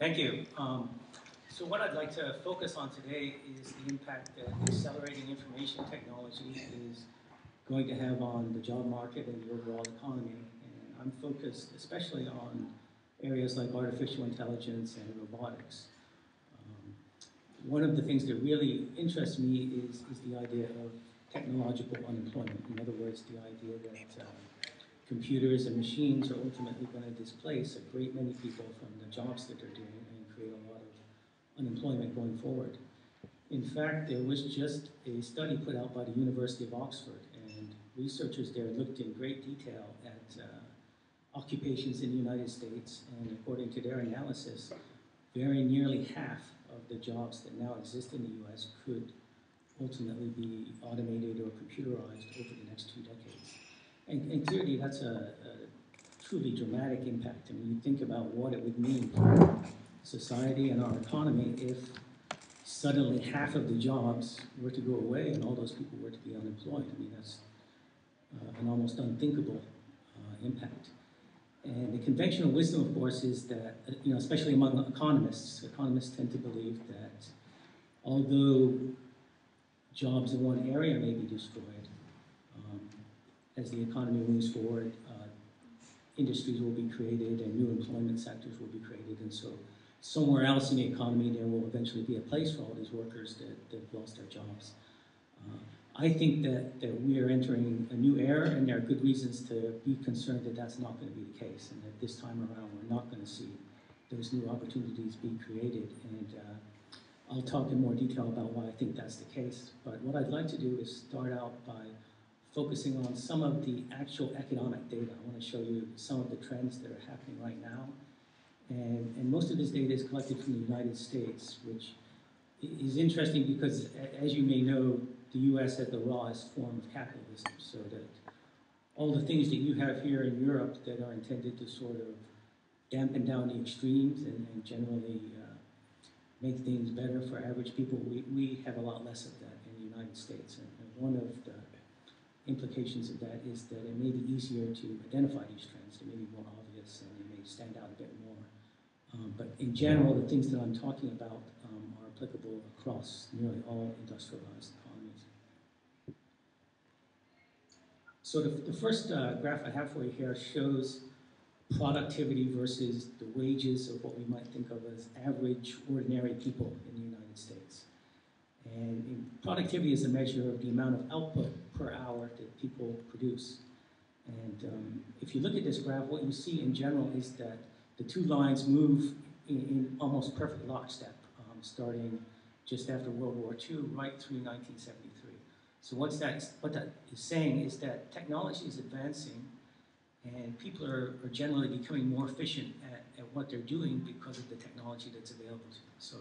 Thank you. Um, so what I'd like to focus on today is the impact that accelerating information technology is going to have on the job market and the overall economy. And I'm focused especially on areas like artificial intelligence and robotics. Um, one of the things that really interests me is, is the idea of technological unemployment. In other words, the idea that uh, computers and machines are ultimately going to displace a great many people from the jobs that they're doing and create a lot of unemployment going forward. In fact, there was just a study put out by the University of Oxford, and researchers there looked in great detail at uh, occupations in the United States, and according to their analysis, very nearly half of the jobs that now exist in the U.S. could ultimately be automated or computerized over the next two decades. And, and clearly that's a, a, truly dramatic impact. I mean, you think about what it would mean for society and our economy if suddenly half of the jobs were to go away and all those people were to be unemployed. I mean, that's uh, an almost unthinkable uh, impact. And the conventional wisdom, of course, is that, you know, especially among economists, economists tend to believe that although jobs in one area may be destroyed. Um, as the economy moves forward, uh, industries will be created and new employment sectors will be created. And so somewhere else in the economy, there will eventually be a place for all these workers that, that have lost their jobs. Uh, I think that, that we are entering a new era, and there are good reasons to be concerned that that's not going to be the case, and that this time around we're not going to see those new opportunities be created. And uh, I'll talk in more detail about why I think that's the case. But what I'd like to do is start out by focusing on some of the actual economic data. I want to show you some of the trends that are happening right now. And, and most of this data is collected from the United States, which is interesting because, as you may know, the U.S. has the rawest form of capitalism, so that all the things that you have here in Europe that are intended to sort of dampen down the extremes and, and generally uh, make things better for average people. We, we have a lot less of that in the United States. And, and one of the implications of that is that it may be easier to identify these trends. They may be more obvious and they may stand out a bit more. Um, but in general, the things that I'm talking about um, are applicable across nearly all industrialized economies. So the, the first uh, graph I have for you here shows productivity versus the wages of what we might think of as average, ordinary people in the United States. And productivity is a measure of the amount of output per hour that people produce. And um, if you look at this graph, what you see in general is that the two lines move in, in almost perfect lockstep, um, starting just after World War II, right through 1973. So what's that, what that is saying is that technology is advancing and people are, are generally becoming more efficient at, at what they're doing because of the technology that's available to them. So,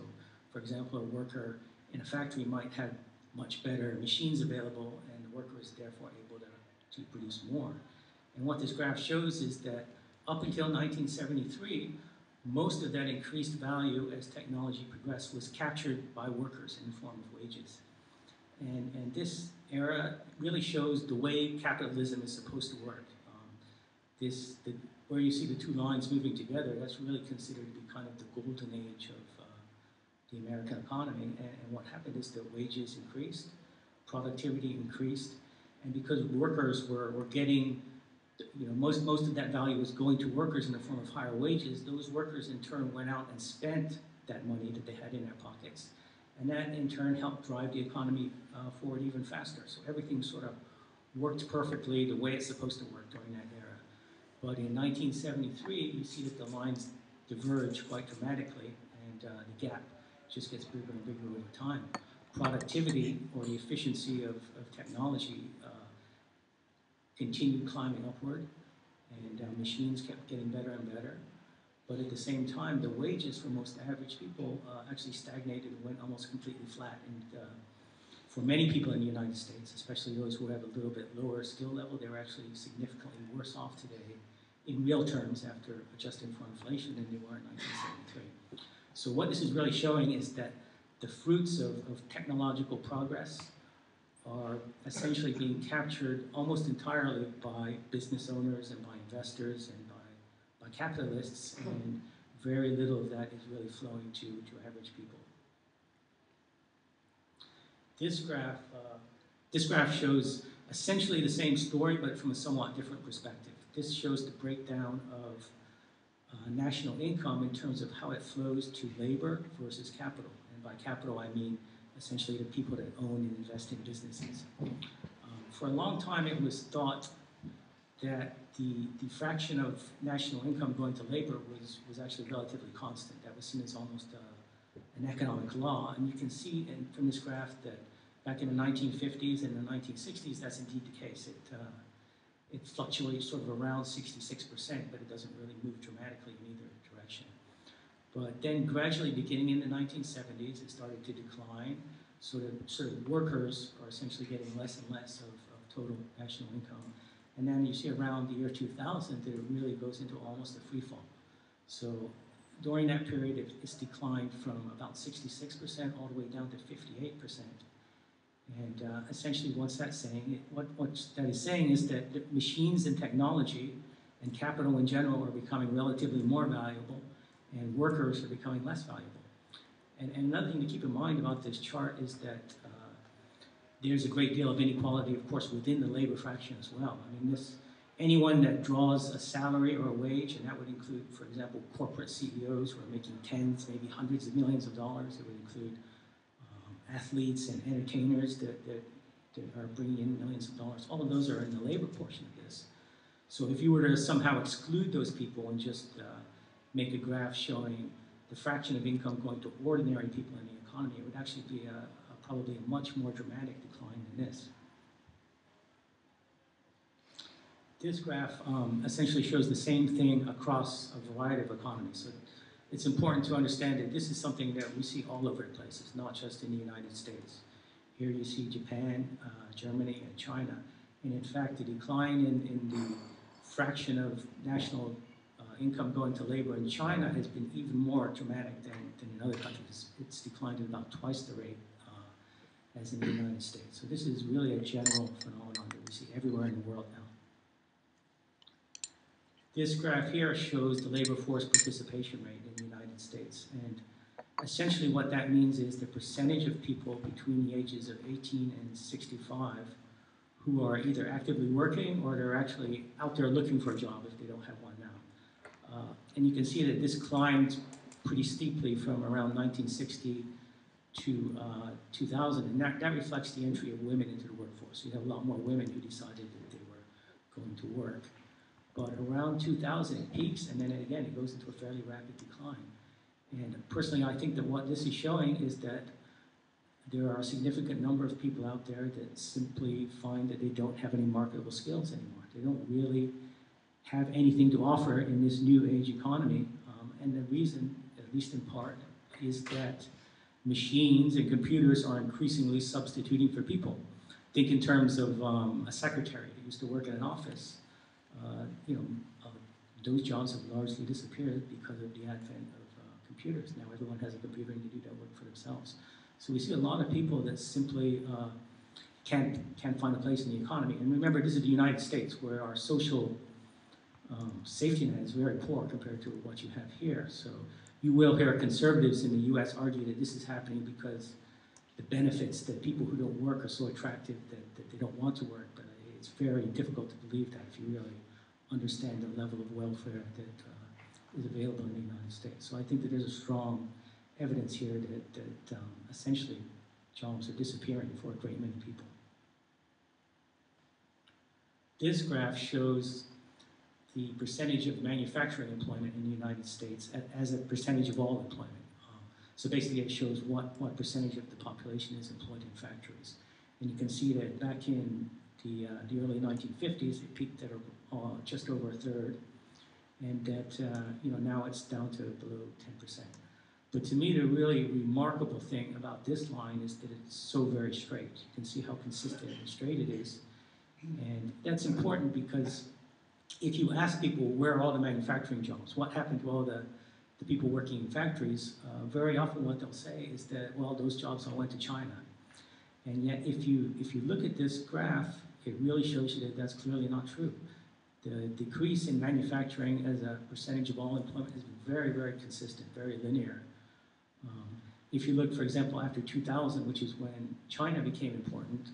for example, a worker in a factory might have much better machines available, worker is therefore able to, to produce more. And what this graph shows is that up until 1973, most of that increased value as technology progressed was captured by workers in the form of wages. And, and this era really shows the way capitalism is supposed to work this, the, where you see the two lines moving together, that's really considered to be kind of the golden age of uh, the American economy. And, and, what happened is that wages increased, productivity increased, and because workers were, were getting, you know, most, most of that value was going to workers in the form of higher wages, those workers in turn went out and spent that money that they had in their pockets. And that in turn helped drive the economy uh, forward even faster. So everything sort of worked perfectly the way it's supposed to work during that era. but in 1973, you see that the lines diverge quite dramatically, and uh, the gap just gets bigger and bigger over time. Productivity, or the efficiency of, of technology, uh, continued climbing upward, and uh, machines kept getting better and better. But at the same time, the wages for most average people uh, actually stagnated and went almost completely flat. And uh, for many people in the United States, especially those who have a little bit lower skill level, they're actually significantly worse off today in real terms after adjusting for inflation than they were in 1973. So what this is really showing is that the fruits of, of technological progress are essentially being captured almost entirely by business owners and by investors and by, by capitalists, and very little of that is really flowing to, to average people. This graph, uh, this graph shows essentially the same story, but from a somewhat different perspective. This shows the breakdown of uh, national income in terms of how it flows to labor versus capital. By capital, I mean essentially the people that own and invest in businesses. Um, for a long time, it was thought that the, the fraction of national income going to labor was, was actually relatively constant. That was seen as almost uh, an economic law. And you can see in, from this graph that back in the 1950s and the 1960s, that's indeed the case. It, uh, it fluctuates sort of around 66%, but it doesn't really move dramatically in either. But then gradually, beginning in the 1970s, it started to decline. Sort of, sort of workers are essentially getting less and less of, of total national income. And then you see around the year 2000 that it really goes into almost a free fall. So during that period, it, it's declined from about 66% all the way down to 58%. And uh, essentially, what's that saying? What, what that is saying is that machines and technology and capital in general are becoming relatively more valuable, and workers are becoming less valuable. And, and another thing to keep in mind about this chart is that uh, there's a great deal of inequality, of course, within the labor fraction as well. I mean, this anyone that draws a salary or a wage, and that would include, for example, corporate CEOs who are making tens, maybe hundreds of millions of dollars. It would include athletes and entertainers that, that, that are bringing in millions of dollars. All of those are in the labor portion of this. So if you were to somehow exclude those people and just uh, make a graph showing the fraction of income going to ordinary people in the economy, it would actually be a, a probably a much more dramatic decline than this. This graph um, essentially shows the same thing across a variety of economies. So it's important to understand that this is something that we see all over the places, not just in the United States. Here you see Japan, uh, Germany, and China. And in fact, the decline in, in the fraction of national income going to labor in China has been even more dramatic than, than in other countries. It's declined at about twice the rate uh, as in the United States. So this is really a general phenomenon that we see everywhere in the world now. This graph here shows the labor force participation rate in the United States. And essentially what that means is the percentage of people between the ages of 18 and 65 who are either actively working or they're actually out there looking for a job if they don't have one. Uh, and you can see that this climbed pretty steeply from around 1960 to uh, 2000, and that, that reflects the entry of women into the workforce. You have a lot more women who decided that they were going to work. But around 2000, it peaks, and then again, it goes into a fairly rapid decline. And personally, I think that what this is showing is that there are a significant number of people out there that simply find that they don't have any marketable skills anymore. They don't really have anything to offer in this new age economy. Um, and the reason, at least in part, is that machines and computers are increasingly substituting for people. Think in terms of um, a secretary who used to work in an office uh, you know, uh, those jobs have largely disappeared because of the advent of uh, computers. Now everyone has a computer and they do that work for themselves. So we see a lot of people that simply can't, can't find a place in the economy. And remember, this is the United States where our social um, safety net is very poor compared to what you have here. So you will hear conservatives in the U.S. argue that this is happening because the benefits that people who don't work are so attractive that, that they don't want to work. But it's very difficult to believe that if you really understand the level of welfare that uh, is available in the United States. So I think that there's a strong evidence here that, that um, essentially jobs are disappearing for a great many people. This graph shows the percentage of manufacturing employment in the United States as a percentage of all employment. Um, so basically it shows what, what percentage of the population is employed in factories. And you can see that back in the, uh, the early 1950s, it peaked at a, uh, just over a third, and that uh, you know now it's down to below 10%. But to me, the really remarkable thing about this line is that it's so very straight. You can see how consistent and straight it is, and that's important because if you ask people where are all the manufacturing jobs, what happened to all the the people working in factories, uh, very often what they'll say is that, well, those jobs all went to China. And yet, if you, if you look at this graph, it really shows you that that's clearly not true. The decrease in manufacturing as a percentage of all employment has been very, very consistent, very linear. Um, if you look, for example, after 2000, which is when China became important,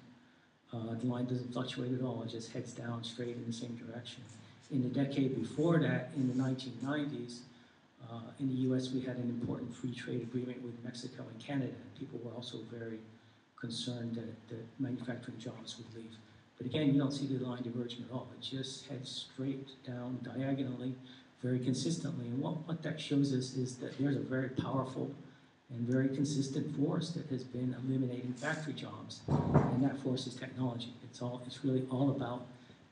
uh, the line doesn't fluctuate at all. It just heads down straight in the same direction. In the decade before that, in the 1990s, uh, in the U.S., we had an important free trade agreement with Mexico and Canada. People were also very concerned that, that manufacturing jobs would leave. But again, you don't see the line diverging at all. It just heads straight down diagonally, very consistently. And what, what that shows us is that there's a very powerful and very consistent force that has been eliminating factory jobs. And that force is technology. It's all it's really all about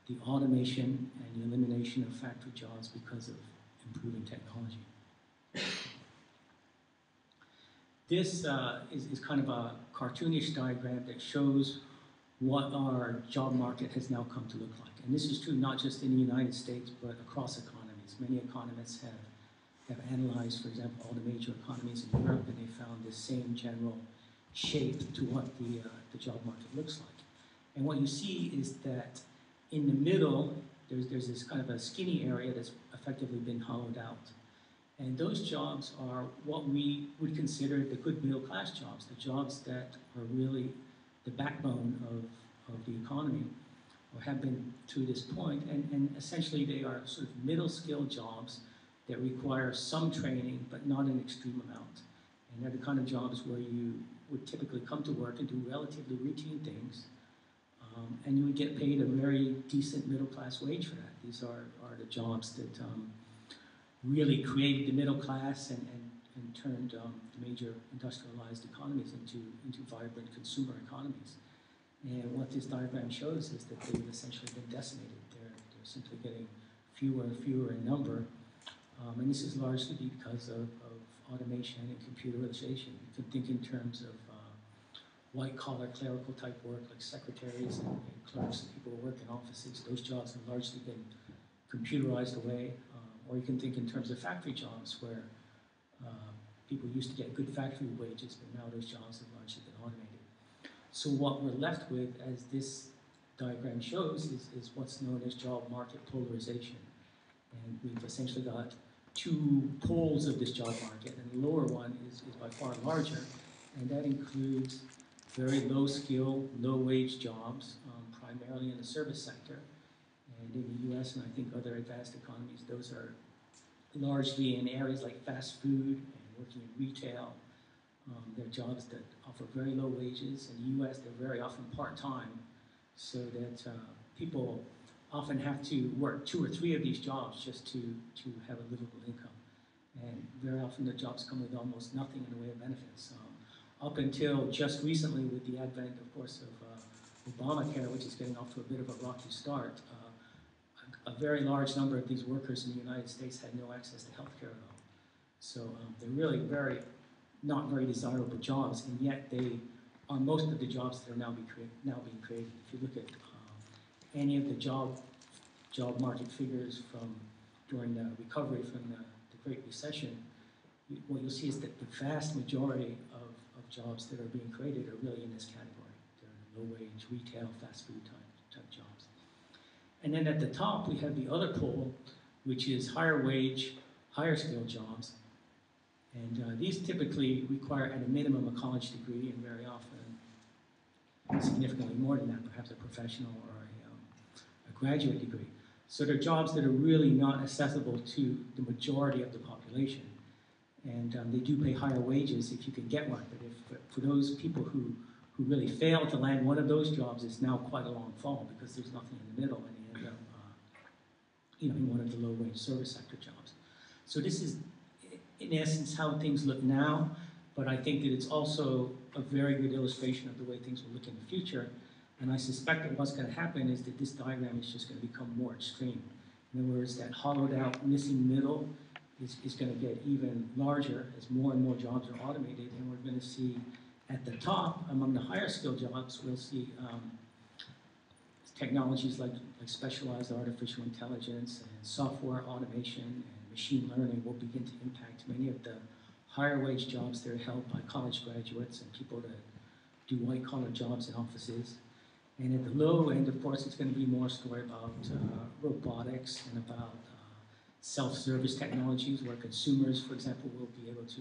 the automation and elimination of factory jobs because of improving technology. This uh, is, is kind of a cartoonish diagram that shows what our job market has now come to look like. And this is true not just in the United States, but across economies. Many economists have, have analyzed, for example, all the major economies in Europe, and they found this same general shape to what the, uh, the job market looks like. And what you see is that in the middle, there's, there's this kind of a skinny area that's effectively been hollowed out. And those jobs are what we would consider the good middle class jobs, the jobs that are really the backbone of, of the economy, or have been to this point. And, and essentially, they are sort of middle skill jobs that require some training, but not an extreme amount. And they're the kind of jobs where you would typically come to work and do relatively routine things, um, and you would get paid a very decent middle class wage for that. These are, are the jobs that um, really created the middle class and, and, and turned um, the major industrialized economies into, into vibrant consumer economies. And what this diagram shows is that they've essentially been decimated. They're, they're simply getting fewer and fewer in number. Um, and this is largely because of, of, automation and computerization. You can think in terms of white collar clerical type work like secretaries and, and, clerks and people who work in offices. Those jobs have largely been computerized away. Um, or you can think in terms of factory jobs where uh, people used to get good factory wages, but now those jobs have largely been automated. So what we're left with, as this diagram shows, is, is what's known as job market polarization. And we've essentially got two poles of this job market, and the lower one is, is by far larger, and that includes very low skill, low wage jobs, um, primarily in the service sector. And in the US and I think other advanced economies, those are largely in areas like fast food and working in retail. Um, they're jobs that offer very low wages. In the US, they're very often part time, so that uh, people often have to work two or three of these jobs just to, to have a livable income. And very often the jobs come with almost nothing in the way of benefits. Um, up until just recently, with the advent, of course, of uh, Obamacare, which is getting off to a bit of a rocky start, uh, a, a, very large number of these workers in the United States had no access to health care at all. So um, they're really very, not very desirable jobs, and yet they are most of the jobs that are now, be now being created. If you look at any of the job job market figures from during the recovery from the, the Great Recession, what you'll see is that the vast majority of, jobs that are being created are really in this category. They're low wage, retail, fast food type, type jobs. And then at the top, we have the other pole, which is higher wage, higher skilled jobs. And uh, these typically require at a minimum a college degree and very often significantly more than that, perhaps a professional or a graduate degree. So they're jobs that are really not accessible to the majority of the population. And um, they do pay higher wages if you can get one. But if, for those people who, who really fail to land one of those jobs, it's now quite a long fall because there's nothing in the middle and you end up uh, you know, in one of the low-wage service sector jobs. So this is, in essence, how things look now, but I think that it's also a very good illustration of the way things will look in the future and I suspect that what's going to happen is that this diagram is just going to become more extreme. In other words, that hollowed out missing middle is, is going to get even larger as more and more jobs are automated. And we're going to see at the top, among the higher skill jobs, we'll see um, technologies like, like specialized artificial intelligence and software automation and machine learning will begin to impact many of the higher wage jobs that are held by college graduates and people that do white collar jobs in offices. And at the low end, of course, it's going to be more story about uh, robotics and about self-service technologies where consumers, for example, will be able to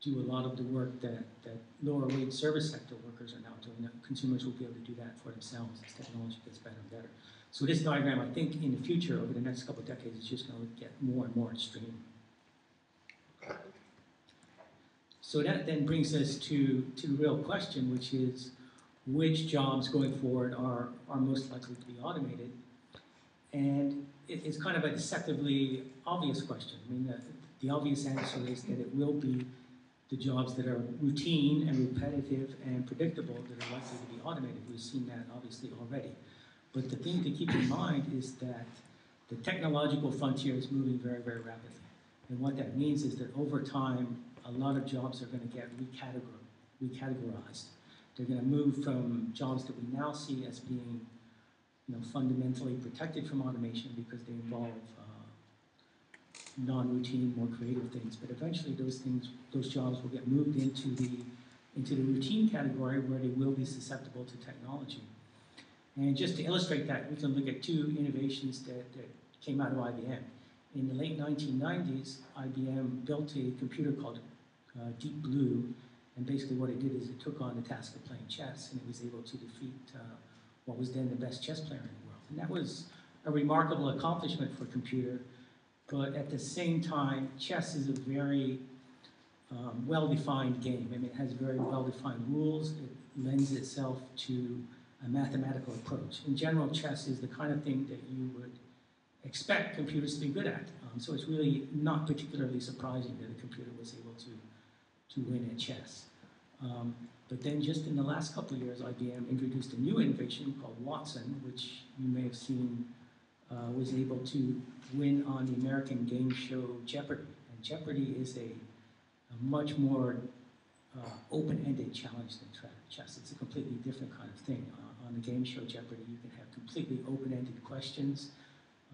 do a lot of the work that, that lower wage service sector workers are now doing. Consumers will be able to do that for themselves as technology gets better and better. So this diagram, I think, in the future, over the next couple of decades, is just going to get more and more extreme. So that then brings us to, to the real question, which is which jobs going forward are, are most likely to be automated? And it, it's kind of a deceptively obvious question. I mean, the, the obvious answer is that it will be the jobs that are routine and repetitive and predictable that are likely to be automated. We've seen that obviously already. But the thing to keep in mind is that the technological frontier is moving very, very rapidly. And what that means is that over time, a lot of jobs are going to get recategorized. They're going to move from jobs that we now see as being you know, fundamentally protected from automation because they involve uh, non-routine, more creative things. But eventually those things, those jobs will get moved into the, into the routine category where they will be susceptible to technology. And just to illustrate that, we can look at two innovations that, that came out of IBM. In the late 1990s, IBM built a computer called uh, Deep Blue, and basically what it did is it took on the task of playing chess, and it was able to defeat uh, what was then the best chess player in the world. And that was a remarkable accomplishment for a computer, but at the same time, chess is a very um, well-defined game. I mean, it has very well-defined rules. It lends itself to a mathematical approach. In general, chess is the kind of thing that you would expect computers to be good at. Um, so it's really not particularly surprising that a computer was able to, to win at chess. Um, but then just in the last couple of years, IBM introduced a new innovation called Watson, which you may have seen uh, was able to win on the American game show Jeopardy. And Jeopardy is a, a much more uh, open-ended challenge than chess. It's a completely different kind of thing. Uh, on the game show Jeopardy, you can have completely open-ended questions.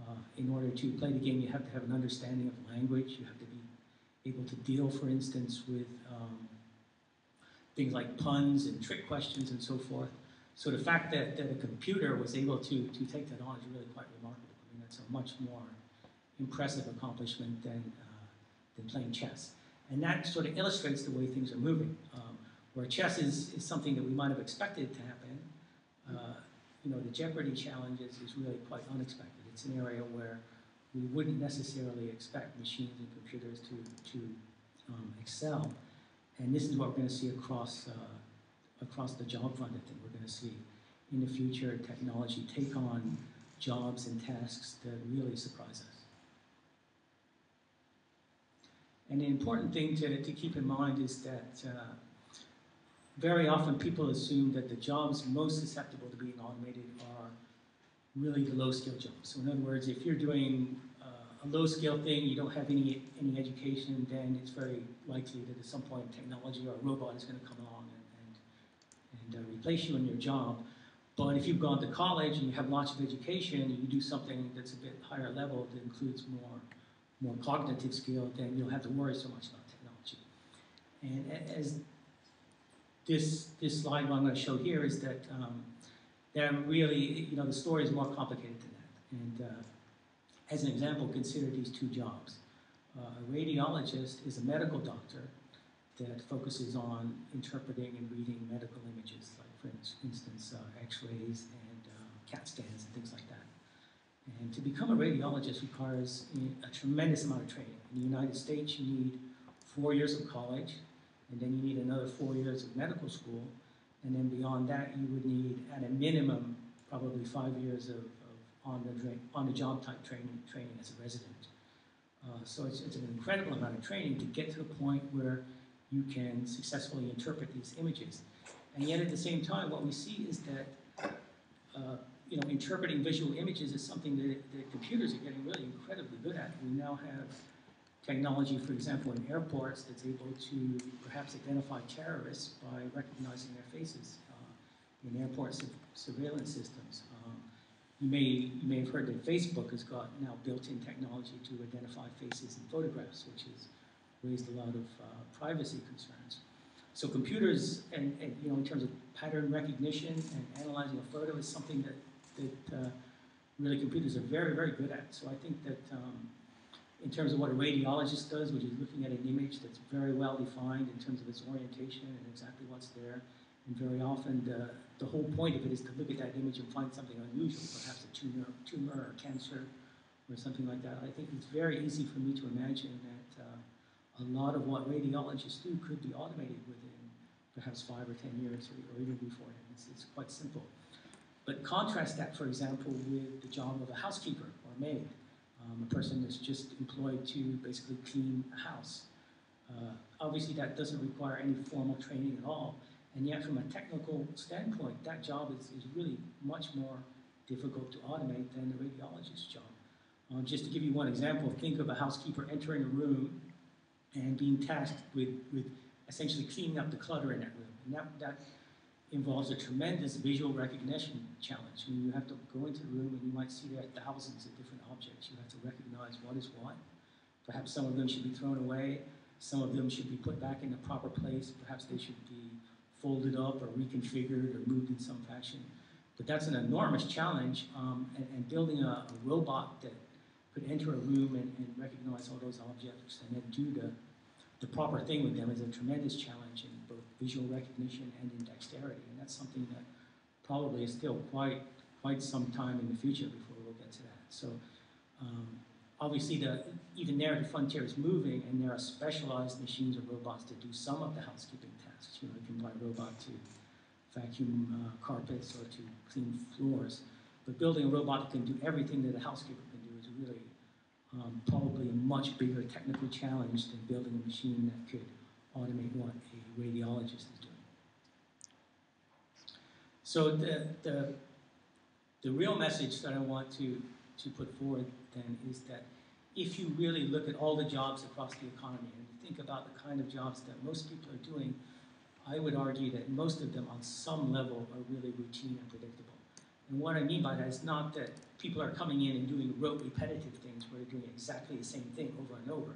Uh, in order to play the game, you have to have an understanding of language. You have to be able to deal, for instance, with um, things like puns and trick questions and so forth. So the fact that, that a computer was able to, to take that on is really quite remarkable. I mean, that's a much more impressive accomplishment than, uh, than playing chess. And that sort of illustrates the way things are moving. Um, where chess is, is something that we might have expected to happen, uh, you know, the Jeopardy challenges is really quite unexpected. It's an area where we wouldn't necessarily expect machines and computers to, to um, excel. And this is what we're going to see across, uh, across the job front. I think we're going to see in the future technology take on jobs and tasks that really surprise us. And the important thing to, to keep in mind is that uh, very often people assume that the jobs most susceptible to being automated are really the low-skill jobs. So in other words, if you're doing a low-skill thing, you don't have any, any education, then it's very likely that at some point technology or a robot is going to come along and, and, and uh, replace you in your job. But if you've gone to college and you have lots of education and you do something that's a bit higher level that includes more, more cognitive skill, then you don't have to worry so much about technology. And as this, this slide I'm going to show here is that um, there really, you know, the story is more complicated than that. And uh, as an example, consider these two jobs. Uh, a radiologist is a medical doctor that focuses on interpreting and reading medical images, like for instance, uh, x-rays and uh, CAT scans and things like that. And to become a radiologist requires a tremendous amount of training. In the United States, you need four years of college, and then you need another four years of medical school, and then beyond that, you would need, at a minimum, probably five years of, of on the on the job type training training as a resident. Uh, so it's, it's an incredible amount of training to get to the point where you can successfully interpret these images. And yet, at the same time, what we see is that uh, you know interpreting visual images is something that, that computers are getting really incredibly good at. We now have technology, for example, in airports that's able to perhaps identify terrorists by recognizing their faces uh, in airport su surveillance systems. You, may, you may have heard that Facebook has got now built-in technology to identify faces in photographs, which has raised a lot of uh, privacy concerns. So computers and, and, you know, in terms of pattern recognition and analyzing a photo is something that, that uh, really computers are very, very good at. So I think that um, in terms of what a radiologist does, which is looking at an image that's very well defined in terms of its orientation and exactly what's there, and very often the, the whole point of it is to look at that image and find something unusual, perhaps a tumor, tumor or cancer or something like that. I think it's very easy for me to imagine that uh, a lot of what radiologists do could be automated within perhaps five or ten years or, or even before. It's, it's quite simple. But contrast that, for example, with the job of a housekeeper or maid, um, a person that's just employed to basically clean a house. Uh, obviously, that doesn't require any formal training at all, and yet from a technical standpoint, that job is, is really much more difficult to automate than the radiologist's job. Uh, just to give you one example, think of a housekeeper entering a room and being tasked with, with essentially cleaning up the clutter in that room. And that, that involves a tremendous visual recognition challenge. Mean, you have to go into the room and you might see there are thousands of different objects. You have to recognize what is what. Perhaps some of them should be thrown away. Some of them should be put back in the proper place. Perhaps they should be folded up or reconfigured or moved in some fashion. But that's an enormous challenge, um, and, and, building a, a, robot that could enter a room and, and, recognize all those objects and then do the, the proper thing with them is a tremendous challenge in both visual recognition and in dexterity, and that's something that probably is still quite quite some time in the future before we'll get to that. So um, obviously, the, even there, the frontier is moving, and there are specialized machines or robots to do some of the housekeeping tasks. You know, you can buy a robot to vacuum uh, carpets or to clean floors. But building a robot that can do everything that a housekeeper can do is really um, probably a much bigger technical challenge than building a machine that could automate what a radiologist is doing. So the, the, the real message that I want to, to put forward then is that if you really look at all the jobs across the economy and think about the kind of jobs that most people are doing, I would argue that most of them on some level are really routine and predictable. And what I mean by that is not that people are coming in and doing rote repetitive things where they're doing exactly the same thing over and over,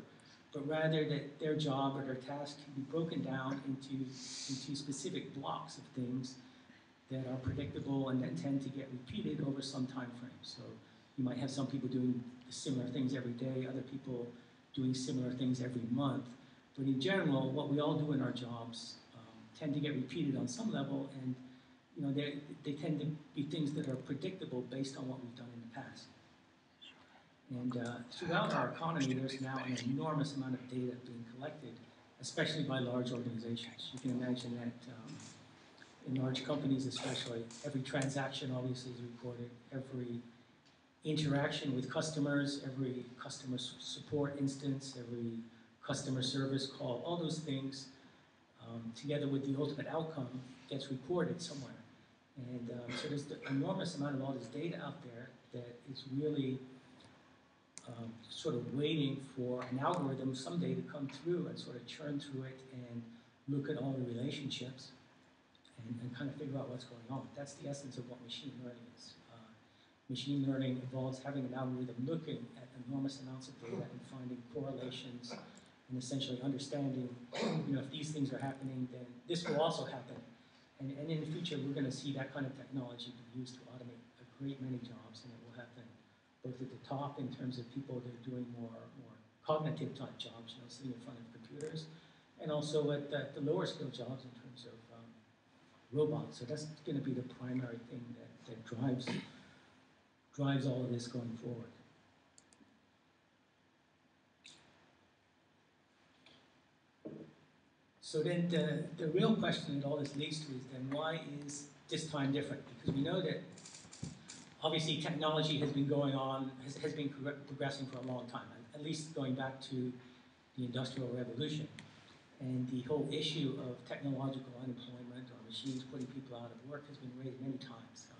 but rather that their job or their task can be broken down into, into specific blocks of things that are predictable and that tend to get repeated over some time frame. So you might have some people doing similar things every day, other people doing similar things every month. But in general, what we all do in our jobs tend to get repeated on some level, and you know, they tend to be things that are predictable based on what we've done in the past. And uh, throughout our economy, there's now an enormous amount of data being collected, especially by large organizations. You can imagine that um, in large companies especially, every transaction obviously is recorded, every interaction with customers, every customer support instance, every customer service call, all those things um, together with the ultimate outcome, gets recorded somewhere. And um, so there's an enormous amount of all this data out there that is really um, sort of waiting for an algorithm someday to come through and sort of churn through it and look at all the relationships and, and kind of figure out what's going on. That's the essence of what machine learning is. Machine learning involves having an algorithm looking at enormous amounts of data and finding correlations and essentially understanding, you know, if these things are happening, then this will also happen. And, and in the future, we're going to see that kind of technology be used to automate a great many jobs, and it will happen both at the top in terms of people that are doing more, more cognitive type jobs, you know, sitting in front of computers, and also at the, the lower skill jobs in terms of um, robots. So that's going to be the primary thing that, that drives, drives all of this going forward. So then the, the real question that all this leads to is then why is this time different? Because we know that obviously technology has been going on, has, has been progressing for a long time, at least going back to the Industrial Revolution. And the whole issue of technological unemployment or machines putting people out of work has been raised many times. Uh,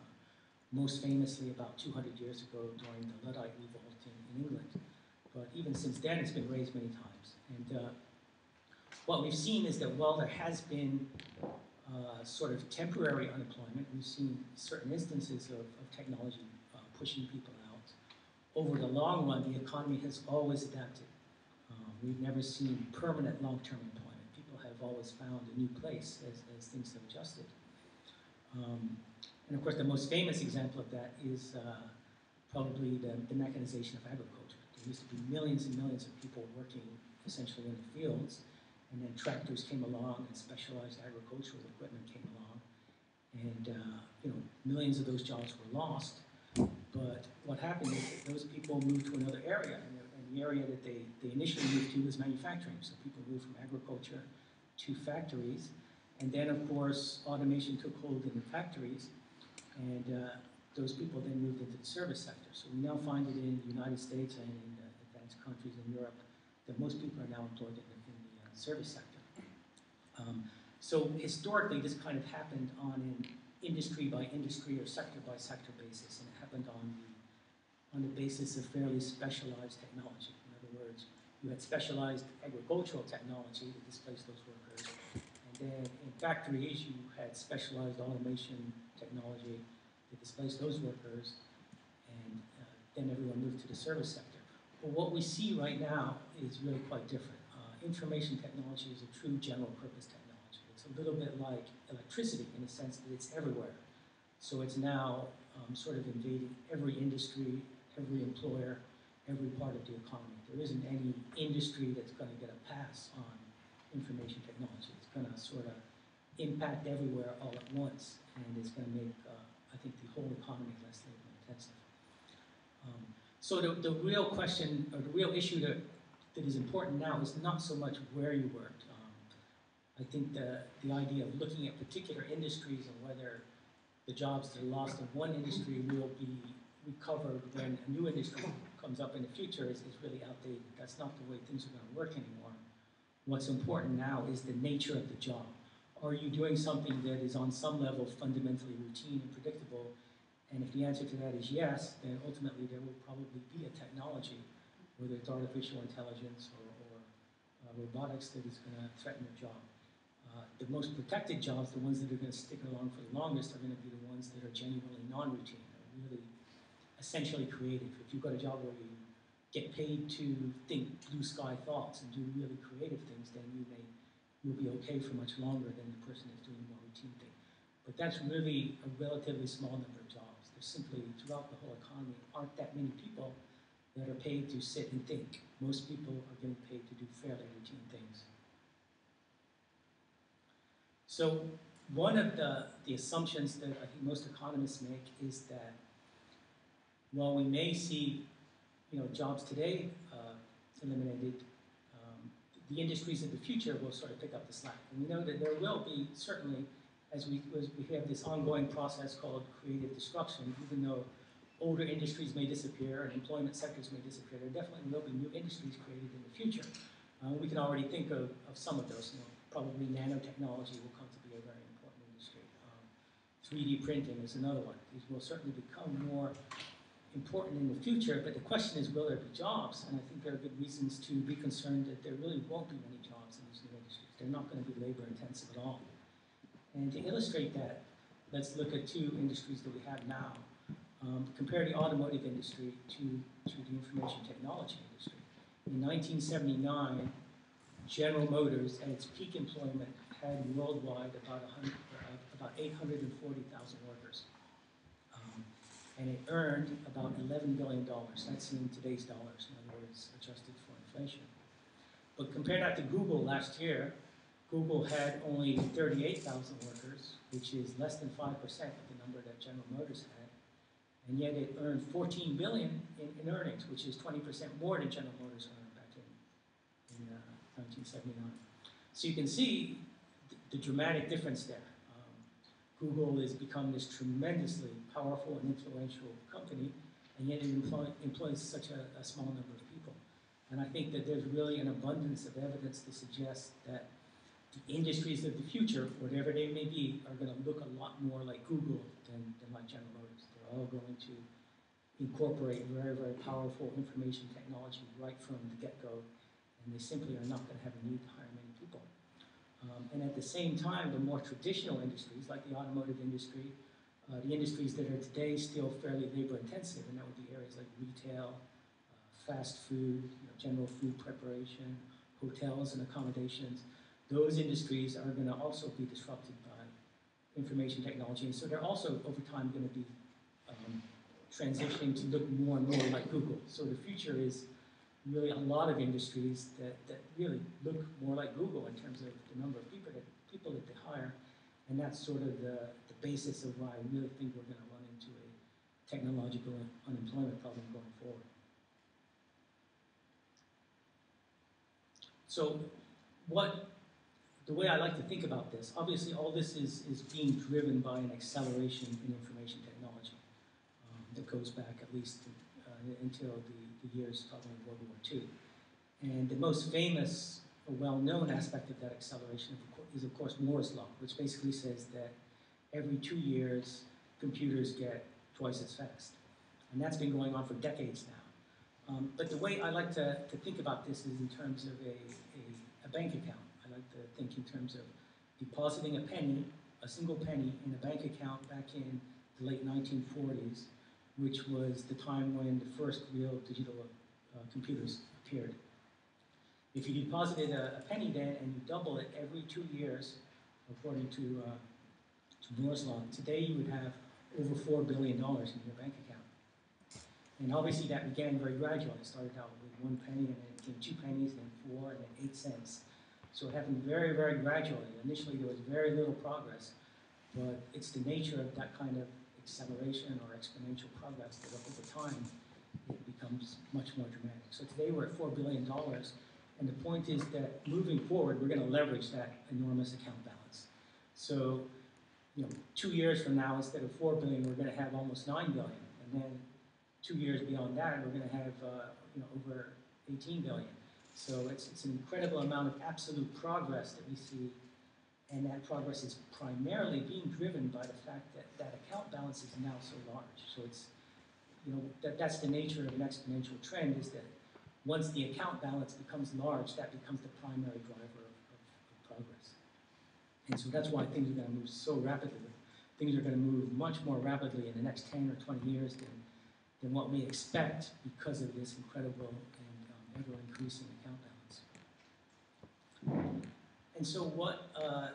most famously about 200 years ago during the Luddite revolt in, in, England. But even since then, it's been raised many times. And uh, what we've seen is that while there has been uh, sort of temporary unemployment, we've seen certain instances of, of technology uh, pushing people out. Over the long run, the economy has always adapted. Um, we've never seen permanent long-term employment. People have always found a new place as, as things have adjusted. Um, and of course, the most famous example of that is uh, probably the, the mechanization of agriculture. There used to be millions and millions of people working essentially in the fields, and then tractors came along and specialized agricultural equipment came along, and uh, you know millions of those jobs were lost. But what happened is that those people moved to another area, and the, and the area that they, they initially moved to was manufacturing. So people moved from agriculture to factories, and then of course automation took hold in the factories, and uh, those people then moved into the service sector. So we now find it in the United States and in uh, advanced countries in Europe that most people are now employed in, the- in the uh, service sector. Um, so historically, this kind of happened on an industry by industry or sector by sector basis, and it happened on the on the basis of fairly specialized technology. In other words, you had specialized agricultural technology to displace those workers, in factories you had specialized automation technology to displace those workers, and uh, then everyone moved to the service sector. But what we see right now is really quite different. Uh, information technology is a true general purpose technology. It's a little bit like electricity in the sense that it's everywhere. So it's now um, sort of invading every industry, every employer, every part of the economy. There isn't any industry that's going to get a pass on information technology. It's going to sort of impact everywhere all at once, and it's going to make, uh, I think, the whole economy less labor intensive. Um, so the, the real question, or the real issue that, that is important now is not so much where you worked. Um, I think the, the idea of looking at particular industries and whether the jobs that are lost in one industry will be recovered when a new industry comes up in the future is, is really outdated. That's not the way things are going to work anymore. What's important now is the nature of the job. Are you doing something that is on some level fundamentally routine and predictable? And if the answer to that is yes, then ultimately there will probably be a technology, whether it's artificial intelligence or, or uh, robotics, that is going to threaten your job. Uh, the most protected jobs, the ones that are going to stick along for the longest, are going to be the ones that are genuinely non-routine, really essentially creative. If you've got a job where you get paid to think blue sky thoughts and do really creative things, then you may you'll be okay for much longer than the person that's doing a more routine thing. But that's really a relatively small number of jobs. There's simply throughout the whole economy aren't that many people that are paid to sit and think. Most people are getting paid to do fairly routine things. So one of the, the assumptions that I think most economists make is that while we may see you know, jobs today uh, eliminated, um, the industries of the future will sort of pick up the slack. And we know that there will be certainly, as we, as we have this ongoing process called creative destruction, even though older industries may disappear and employment sectors may disappear, there definitely will be new industries created in the future. Uh, we can already think of, of some of those. You know, probably nanotechnology will come to be a very important industry. Um, 3D printing is another one. These will certainly become more important in the future, but the question is, will there be jobs? And I think there are good reasons to be concerned that there really won't be many jobs in these new industries. They're not going to be labor intensive at all. And to illustrate that, let's look at two industries that we have now. Um, compare the automotive industry to, to the information technology industry. In 1979, General Motors, at its peak employment, had worldwide about, 100, uh, about 840,000 workers. And it earned about $11 billion. That's in today's dollars, in other words, adjusted for inflation. But compare that to Google last year. Google had only 38,000 workers, which is less than 5% of the number that General Motors had and yet it earned 14 billion in, in earnings, which is 20% more than General Motors earned back in, in uh, 1979. So you can see th the dramatic difference there. Google has become this tremendously powerful and influential company, and yet it employ, employs such a, a small number of people. And I think that there's really an abundance of evidence to suggest that the industries of the future, whatever they may be, are going to look a lot more like Google than, than like General Motors. They're all going to incorporate very, very powerful information technology right from the get-go, and they simply are not going to have a need to hire many. Um, and at the same time, the more traditional industries, like the automotive industry, uh, the industries that are today still fairly labor-intensive, and that would be areas like retail, uh, fast food, you know, general food preparation, hotels and accommodations, those industries are going to also be disrupted by information technology. And so they're also, over time, going to be um, transitioning to look more and more like Google. So the future is really a lot of industries that, that really look more like Google in terms of the number of people that, people that they hire. And that's sort of the, the basis of why I really think we're going to run into a technological unemployment problem going forward. So what, the way I like to think about this, obviously all this is, is being driven by an acceleration in information technology um, that goes back at least uh, until the, the years following World War II. And the most famous or well-known aspect of that acceleration is of course Moore's law, which basically says that every two years computers get twice as fast. And that's been going on for decades now. Um, but the way I like to, to think about this is in terms of a, a, a bank account. I like to think in terms of depositing a penny, a single penny, in a bank account back in the late 1940s, which was the time when the first real digital uh, computers appeared. If you deposited a, a, penny then and you double it every two years, according to, uh, to Moore's law, today you would have over $4 billion in your bank account. And obviously that began very gradual. It started out with one penny and then it became two pennies, then four, and then eight cents. So it happened very, very gradually. Initially there was very little progress, but it's the nature of that kind of acceleration or exponential progress that over time it becomes much more dramatic. So today we're at $4 billion, and the point is that moving forward, we're going to leverage that enormous account balance. So, you know, two years from now, instead of 4 billion, we're going to have almost 9 billion. And then two years beyond that, we're going to have, uh, you know, over 18 billion. So it's, it's an incredible amount of absolute progress that we see and that progress is primarily being driven by the fact that that account balance is now so large. So it's, you know, that, that's the nature of an exponential trend is that once the account balance becomes large, that becomes the primary driver of, of, of progress. And so that's why things are going to move so rapidly. Things are going to move much more rapidly in the next 10 or 20 years than, than what we expect because of this incredible and um, ever-increasing account balance. And so what uh,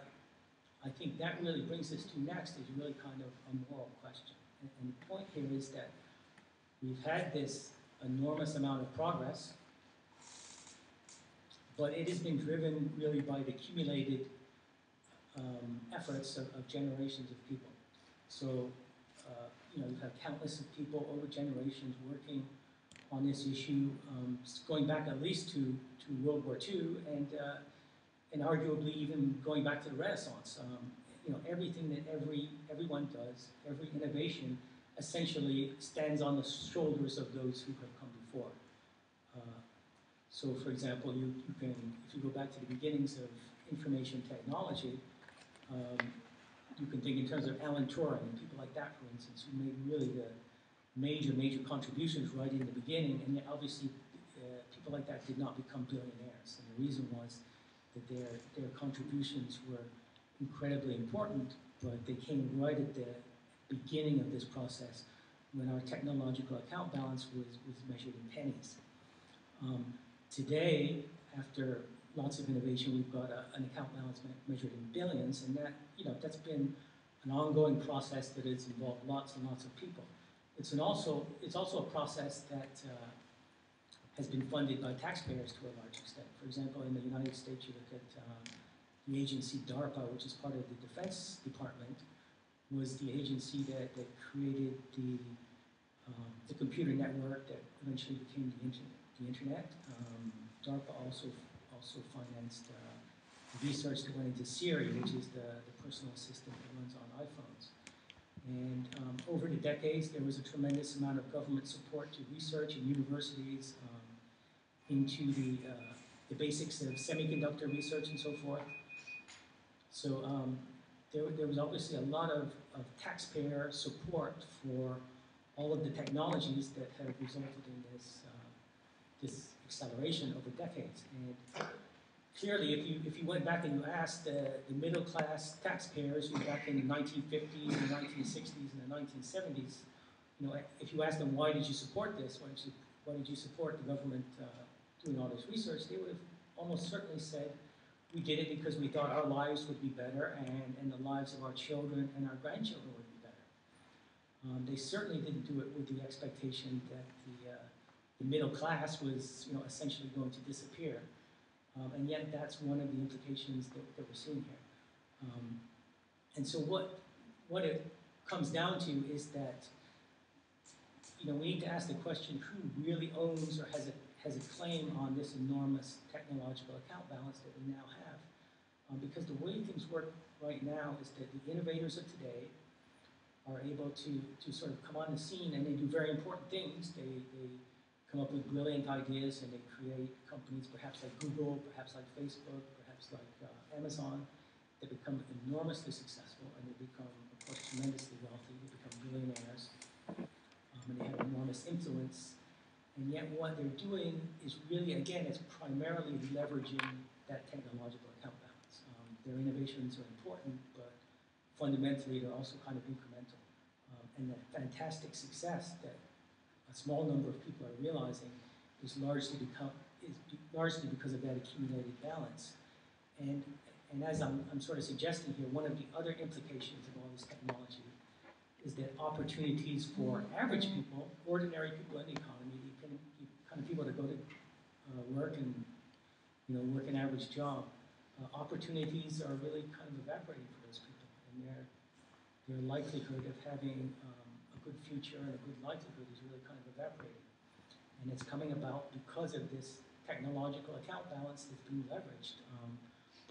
I think that really brings us to next is really kind of a moral question. And, and the point here is that we've had this enormous amount of progress, but it has been driven really by the accumulated um, efforts of, of, generations of people. So, uh, you know, you've had countless of people over generations working on this issue, um, going back at least to, to World War II, and uh, and arguably even going back to the Renaissance. Um, you know, everything that every everyone does, every innovation, essentially stands on the shoulders of those who have come before. Uh, so, for example, you, you can, if you go back to the beginnings of information technology, um, you can think in terms of Alan Turing and people like that, for instance, who made really the major, major contributions right in the beginning, and obviously uh, people like that did not become billionaires. And the reason was that their, their contributions were incredibly important, but they came right at the beginning of this process when our technological account balance was, was measured in pennies. Um, today, after lots of innovation, we've got a, an account balance measured in billions, and that, you know, that's been an ongoing process that has involved lots and lots of people. It's, an also, it's also a process that uh, has been funded by taxpayers to a large extent. For example, in the United States, you look at um, the agency DARPA, which is part of the Defense Department, was the agency that, that created the, um, the computer network that eventually became the internet. The internet. Um, DARPA also also financed uh, research that went into Siri, which is the, the personal assistant that runs on iPhones. And um, over the decades, there was a tremendous amount of government support to research in universities, um, into the, uh, the basics of semiconductor research and so forth. So um, there, there was obviously a lot of, of taxpayer support for all of the technologies that have resulted in this, uh, this acceleration over decades. And clearly, if you, if you went back and you asked the, middle class taxpayers who back in the 1950s, the 1960s, and the 1970s, you know, if you asked them why did you support this, why did you, why did you support the government uh, doing all this research, they would have almost certainly said, we did it because we thought our lives would be better and, and the lives of our children and our grandchildren would be better. Um, they certainly didn't do it with the expectation that the, uh, the middle class was, you know, essentially going to disappear. Um, and yet that's one of the implications that, that we're seeing here. Um, and so what, what it comes down to is that, you know, we need to ask the question, who really owns or has a, has a claim on this enormous technological account balance that we now have? Um, because the way things work right now is that the innovators of today are able to, to sort of come on the scene and they do very important things. They, they come up with brilliant ideas and they create companies perhaps like Google, perhaps like Facebook, perhaps like uh, Amazon that become enormously successful and they become, of course, tremendously wealthy. They become billionaires um, and they have enormous influence. And yet what they're doing is really, again, it's primarily leveraging that technological account balance. Um, their innovations are important, but fundamentally they're also kind of incremental. Um, and the fantastic success that a small number of people are realizing is largely become is largely because of that accumulated balance. And and as I'm, I'm sort of suggesting here, one of the other implications of all this technology is that opportunities for average people, ordinary people in the economy, kind of, people that go to uh, work and you know work an average job, uh, opportunities are really kind of evaporating for those people, and their their likelihood of having um, a good future and a good livelihood is really kind of evaporating. And it's coming about because of this technological account balance that's being leveraged um,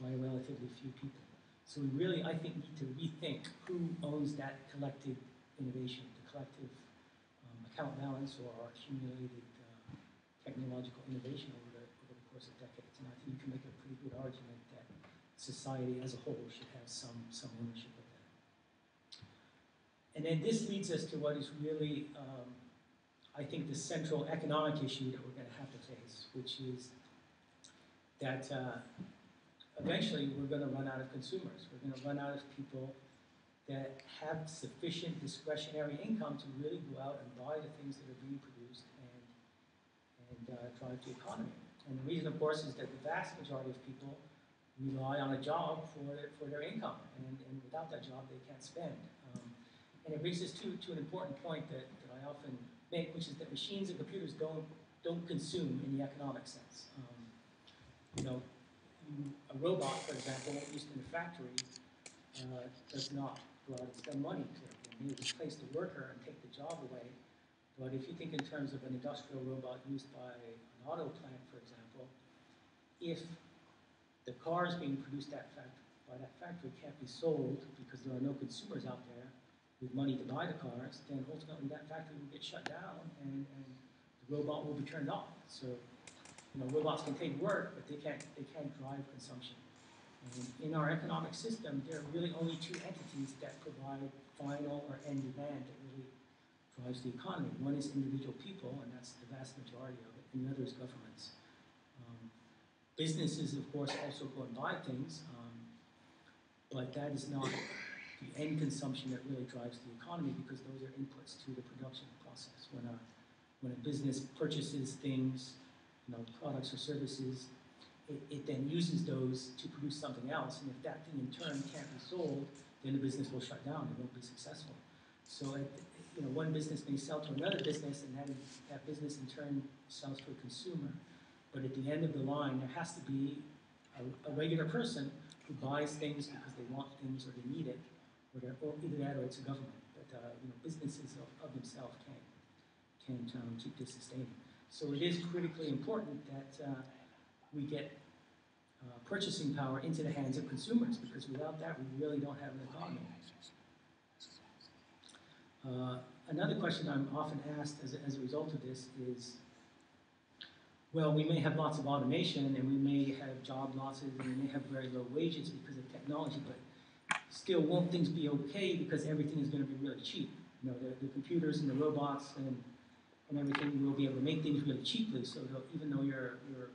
by relatively few people. So we really, I think, need to rethink who owns that collective innovation, the collective um, account balance or accumulated technological innovation over the, over the course of decades. And I think you can make a pretty good argument that society as a whole should have some, some ownership of that. And then this leads us to what is really, um, I think, the central economic issue that we're going to have to face, which is that uh, eventually we're going to run out of consumers. We're going to run out of people that have sufficient discretionary income to really go out and buy the things that are being produced 5G economy. And the reason, of course, is that the vast majority of people rely on a job for their, for their income, and, and without that job, they can't spend. Um, and it brings us to, to an important point that, that I often make, which is that machines and computers don't, don't consume in the economic sense. Um, you know, a robot, for example, used in a factory, uh, does not go out and spend money to replace the worker and take the job away. But if you think in terms of an industrial robot used by an auto plant, for example, if the cars being produced that by that factory can't be sold because there are no consumers out there with money to buy the cars, then ultimately that factory will get shut down and, and the robot will be turned off. So, you know, robots can take work, but they can't, they can't drive consumption. And in our economic system, there are really only two entities that provide final or end demand that really drives the economy. One is individual people, and that's the vast majority of it, and the other governments. Um, businesses, of course, also go and buy things, um, but that is not the end consumption that really drives the economy because those are inputs to the production process. When a, when a business purchases things, you know, products or services, it, it then uses those to produce something else, and if that thing in turn can't be sold, then the business will shut down, it won't be successful. So, you know, one business may sell to another business, and that, that business in turn sells to a consumer. But at the end of the line, there has to be a, a regular person who buys things because they want things or they need it, or, or either that or it's a government. But uh, you know, businesses of, of themselves can't can't um, keep this sustaining. So it is critically important that uh, we get uh, purchasing power into the hands of consumers because without that, we really don't have an economy. Uh, another question I'm often asked as a, as a result of this is well, we may have lots of automation and we may have job losses and we may have very low wages because of technology, but still, won't things be okay because everything is going to be really cheap? You know, the, the computers and the robots and, and everything will be able to make things really cheaply. So even though your, your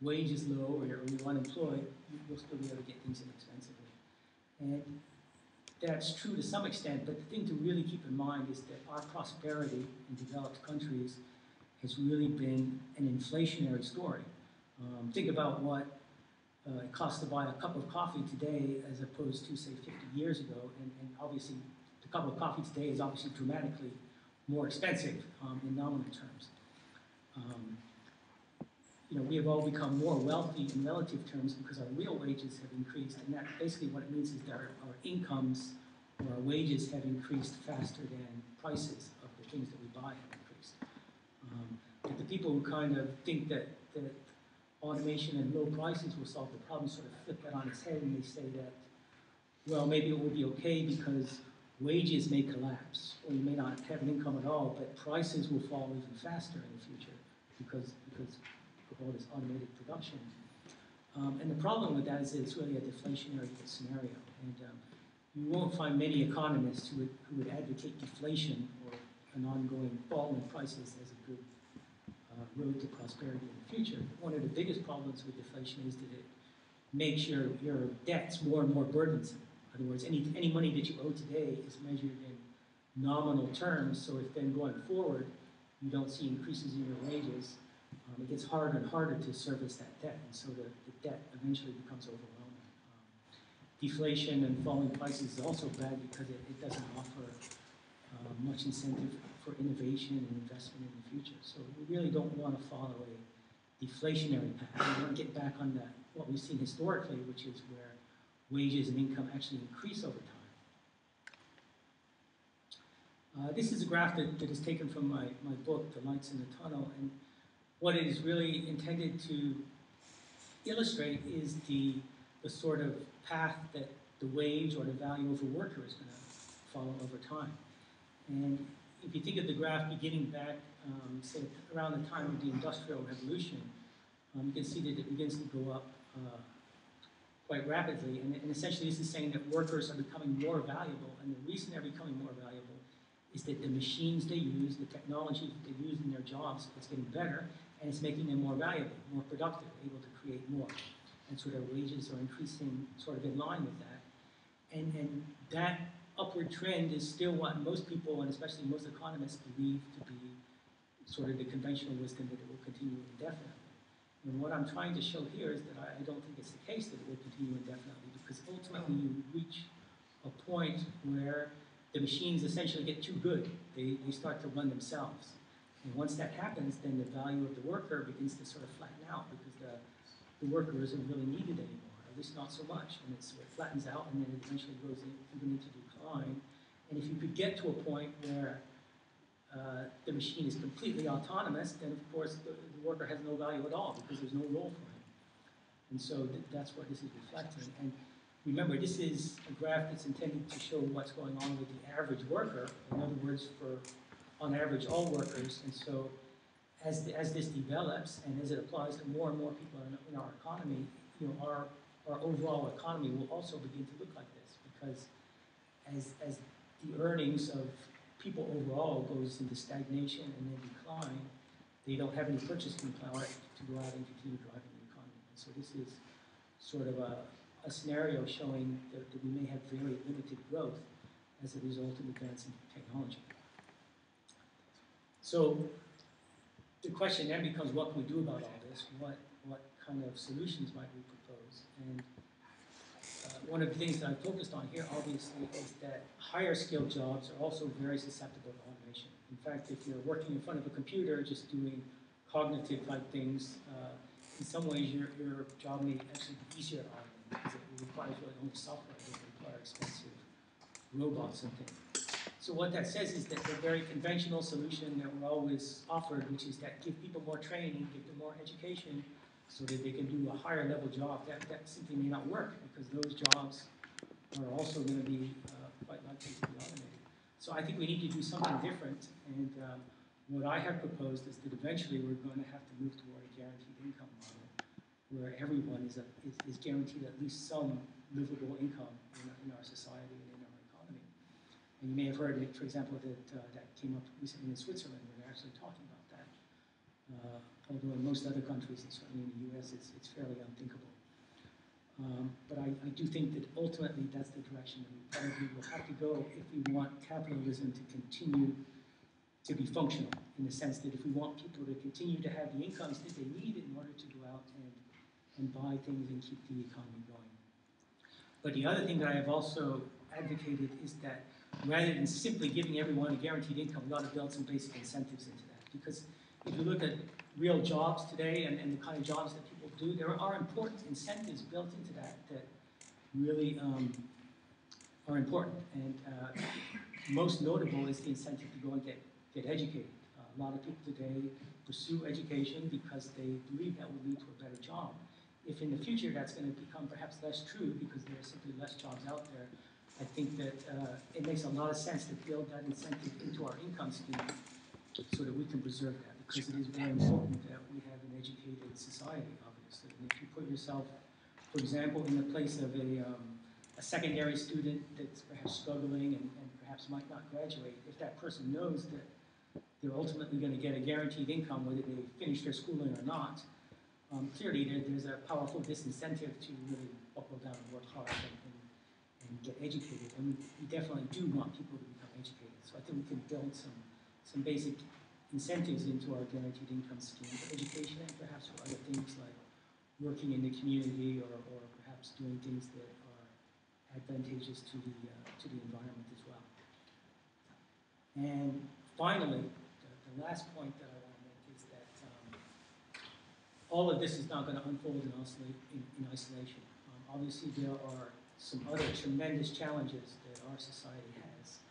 wage is low or you're, unemployed, you- you'll still be able to get things inexpensively. And that's true to some extent, but the thing to really keep in mind is that our prosperity in developed countries has really been an inflationary story. Um, think about what uh, it costs to buy a cup of coffee today as opposed to, say, 50 years ago. And, and obviously, the cup of coffee today is obviously dramatically more expensive um, in nominal terms. Um, you know, we have all become more wealthy in relative terms because our real wages have increased, and that basically what it means is that our, our incomes or our wages have increased faster than prices of the things that we buy have increased. Um, but the people who kind of think that, that automation and low prices will solve the problem sort of flip that on its head and they say that, well, maybe it will be okay because wages may collapse, or you may not have an income at all, but prices will fall even faster in the future because, because of all this automated production. Um, and the problem with that is that it's really a deflationary scenario. And um, you won't find many economists who would, who would advocate deflation or an ongoing fall in prices as a good uh, road to prosperity in the future. One of the biggest problems with deflation is that it makes your, your debts more and more burdensome. In other words, any, any money that you owe today is measured in nominal terms, so if then going forward you don't see increases in your wages, um, it gets harder and harder to service that debt, and so the, the debt eventually becomes overwhelming. Um, deflation and falling prices is also bad because it, it doesn't offer uh, much incentive for innovation and investment in the future. So we really don't want to follow a deflationary path. We want to get back on that, what we've seen historically, which is where wages and income actually increase over time. Uh, this is a graph that, that is taken from my, my book, The Lights in the Tunnel, and what it is really intended to illustrate is the, the sort of path that the wage or the value of a worker is going to follow over time. And if you think of the graph beginning back, um, say, around the time of the Industrial Revolution, um, you can see that it begins to go up uh, quite rapidly. And, and, essentially, this is saying that workers are becoming more valuable. And the reason they're becoming more valuable is that the machines they use, the technology that they use in their jobs, is getting better, and it's making them more valuable, more productive, able to create more. And so their wages are increasing sort of in line with that. And, and that upward trend is still what most people, and especially most economists, believe to be sort of the conventional wisdom that it will continue indefinitely. And what I'm trying to show here is that I, I don't think it's the case that it will continue indefinitely, because ultimately you reach a point where the machines essentially get too good. They, they start to run themselves. And once that happens, then the value of the worker begins to sort of flatten out because the, the worker isn't really needed anymore, at least not so much. And it sort of flattens out and then it eventually goes into decline. And if you could get to a point where uh, the machine is completely autonomous, then of course the, the, worker has no value at all because there's no role for him. And so th that's what this is reflecting. And remember, this is a graph that's intended to show what's going on with the average worker. In other words, for on average, all workers. And so as, the, as this develops and as it applies to more and more people in, in our economy, you know, our, our overall economy will also begin to look like this because as, as the earnings of people overall goes into stagnation and then decline, they don't have any purchasing power to go out and continue driving the economy. And so this is sort of a, a scenario showing that, that we may have very limited growth as a result of advancing technology. So the question then becomes, what can we do about all this? What, what kind of solutions might we propose? And uh, one of the things that I focused on here, obviously, is that higher skilled jobs are also very susceptible to automation. In fact, if you're working in front of a computer, just doing cognitive type things, uh, in some ways your, your job may actually be easier to automate because it requires really only software. It doesn't require expensive robots and things. So what that says is that the very conventional solution that we're always offered, which is that give people more training, give them more education, so that they can do a higher level job, that, that simply may not work because those jobs are also going to be uh, quite likely to be automated. So I think we need to do something different, and um, what I have proposed is that eventually we're going to have to move toward a guaranteed income model, where everyone is, a, is, is guaranteed at least some livable income in, in our society and you may have heard, for example, that uh, that came up recently in Switzerland, where they're actually talking about that. Uh, although in most other countries, and certainly in the U.S., it's, it's fairly unthinkable. Um, but I, I, do think that ultimately that's the direction that we probably will have to go if we want capitalism to continue to be functional, in the sense that if we want people to continue to have the incomes that they need in order to go out and and buy things and keep the economy going. But the other thing that I have also advocated is that rather than simply giving everyone a guaranteed income, we ought to build some basic incentives into that. Because if you look at real jobs today and, and the kind of jobs that people do, there are important incentives built into that that really um, are important. And uh, most notable is the incentive to go and get, get educated. Uh, a lot of people today pursue education because they believe that will lead to a better job. If in the future that's going to become perhaps less true because there are simply less jobs out there, I think that uh, it makes a lot of sense to build that incentive into our income scheme so that we can preserve that because it is very important that we have an educated society, obviously. And if you put yourself, for example, in the place of a, um, a secondary student that's perhaps struggling and, and perhaps might not graduate, if that person knows that they're ultimately going to get a guaranteed income whether they finish their schooling or not, um, clearly there, there's a powerful disincentive to really buckle down and work hard and, and, and get educated. And we, definitely do want people to become educated. So I think we can build some, some basic incentives into our guaranteed income scheme for education and perhaps for other things like working in the community or, or perhaps doing things that are advantageous to the, uh, to the environment as well. And finally, the, the last point that I want to make is that um, all of this is not going to unfold in, isolate, in, in isolation. Um, obviously, there are some other tremendous challenges that our society has,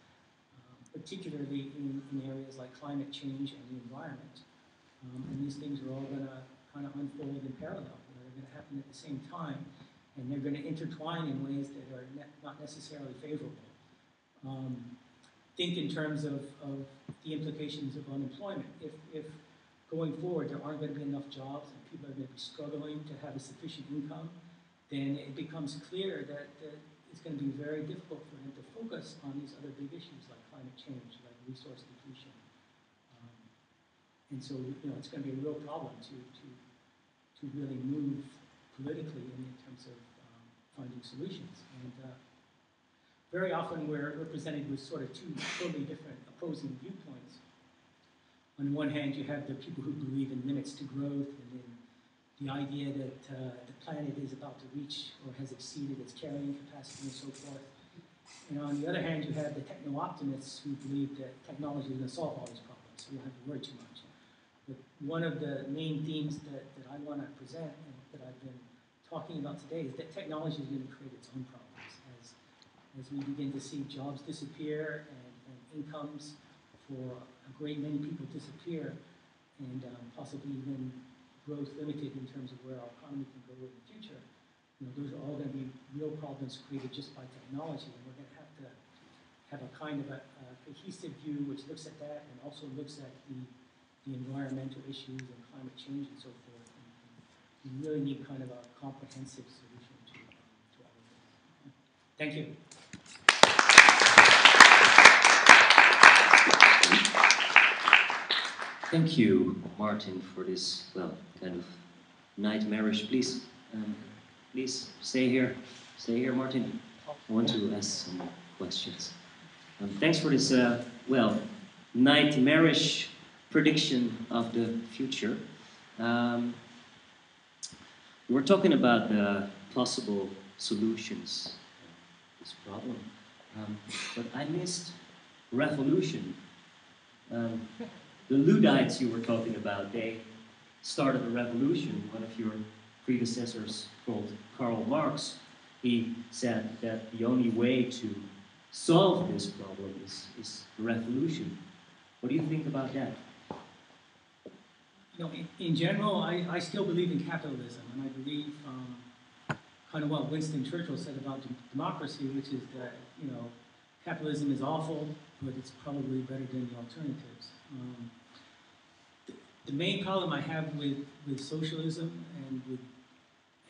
um, particularly in, in areas like climate change and the environment. Um, and these things are all going to kind of unfold in parallel. You know, they're going to happen at the same time, and they're going to intertwine in ways that are ne not necessarily favorable. Um, think in terms of, of the implications of unemployment. If, if going forward there aren't going to be enough jobs and people are going to be struggling to have a sufficient income, then it becomes clear that, it's going to be very difficult for him to focus on these other big issues like climate change, like resource depletion. Um, and so, you know, it's going to be a real problem to, to, to really move politically in, in terms of um, finding solutions. And uh, very often we're, we're presented with sort of two totally different opposing viewpoints. On one hand, you have the people who believe in limits to growth and in the idea that uh, the planet is about to reach or has exceeded its carrying capacity and so forth. And on the other hand, you have the techno-optimists who believe that technology is going to solve all these problems, so you don't have to worry too much. But one of the main themes that, that I want to present and that I've been talking about today is that technology is going to create its own problems as we begin to see jobs disappear and, and incomes for a great many people disappear, and um, possibly even growth limited in terms of where our economy can go in the future, you know, those are all going to be real problems created just by technology, and we're going to have to have a kind of a, a cohesive view which looks at that and also looks at the, the environmental issues and climate change and so forth. And, really need kind of a comprehensive solution to, um, to all of this. Thank you. Thank you, Martin, for this, well, kind of nightmarish. Please, um, please stay here. Stay here, Martin. I want to ask some questions. Um, thanks for this, uh, well, nightmarish prediction of the future. Um, we're talking about the possible solutions to this problem, um, but I missed revolution. The Luddites you were talking about, they started a revolution. One of your predecessors, called Karl Marx, he said that the only way to solve this problem is, is revolution. What do you think about that? You know, in, in general, I, I still believe in capitalism, and I believe um, kind of what Winston Churchill said about democracy, which is that, you know, capitalism is awful, but it's probably better than the alternatives. Um, the, main problem I have with, with socialism and with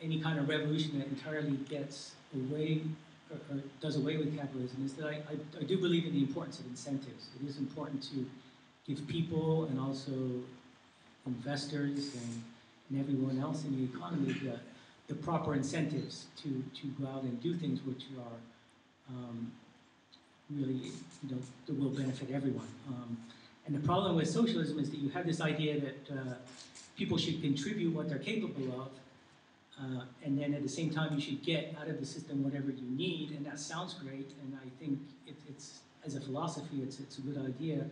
any kind of revolution that entirely gets away or, or does away with capitalism is that I, I, I, do believe in the importance of incentives. It is important to give people and also investors and, and everyone else in the economy the, the proper incentives to, to go out and do things which are um, really, you know, that will benefit everyone. Um, and the problem with socialism is that you have this idea that uh, people should contribute what they're capable of Uh, and then at the same time, you should get out of the system whatever you need, and that sounds great. And I think it, it's, as a philosophy, it's, it's a good idea.